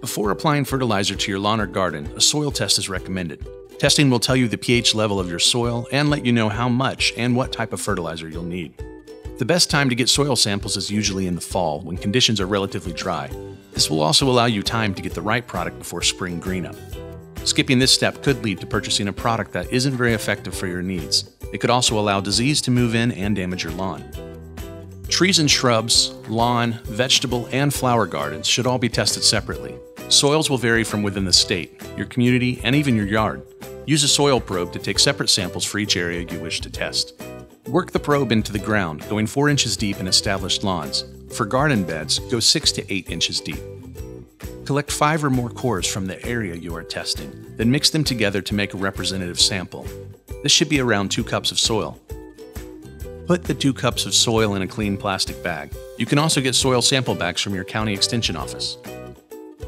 Before applying fertilizer to your lawn or garden, a soil test is recommended. Testing will tell you the pH level of your soil and let you know how much and what type of fertilizer you'll need. The best time to get soil samples is usually in the fall when conditions are relatively dry. This will also allow you time to get the right product before spring green up. Skipping this step could lead to purchasing a product that isn't very effective for your needs. It could also allow disease to move in and damage your lawn. Trees and shrubs, lawn, vegetable, and flower gardens should all be tested separately. Soils will vary from within the state, your community, and even your yard. Use a soil probe to take separate samples for each area you wish to test. Work the probe into the ground, going 4 inches deep in established lawns. For garden beds, go 6 to 8 inches deep. Collect 5 or more cores from the area you are testing, then mix them together to make a representative sample. This should be around 2 cups of soil. Put the 2 cups of soil in a clean plastic bag. You can also get soil sample bags from your county extension office.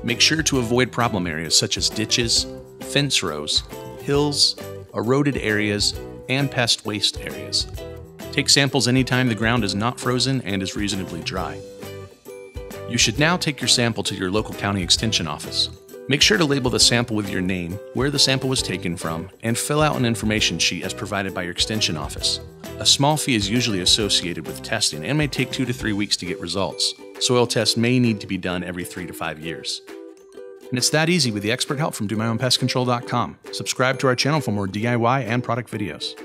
Make sure to avoid problem areas such as ditches, fence rows, hills, eroded areas, and pest waste areas. Take samples anytime the ground is not frozen and is reasonably dry. You should now take your sample to your local county extension office. Make sure to label the sample with your name, where the sample was taken from, and fill out an information sheet as provided by your extension office. A small fee is usually associated with testing and may take two to three weeks to get results. Soil tests may need to be done every three to five years. And it's that easy with the expert help from DoMyOwnPestControl.com. Subscribe to our channel for more DIY and product videos.